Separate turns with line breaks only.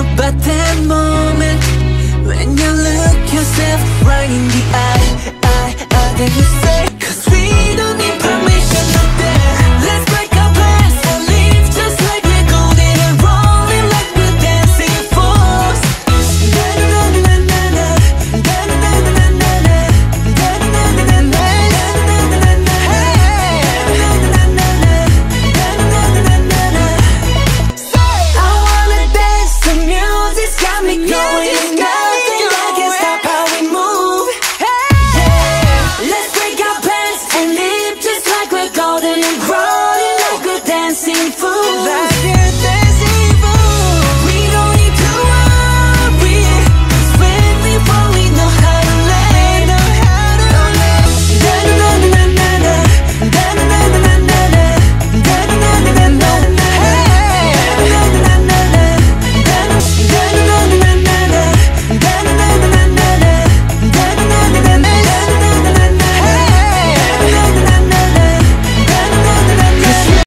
about that moment When you look yourself right in the eye, eye, eye beautiful Last year.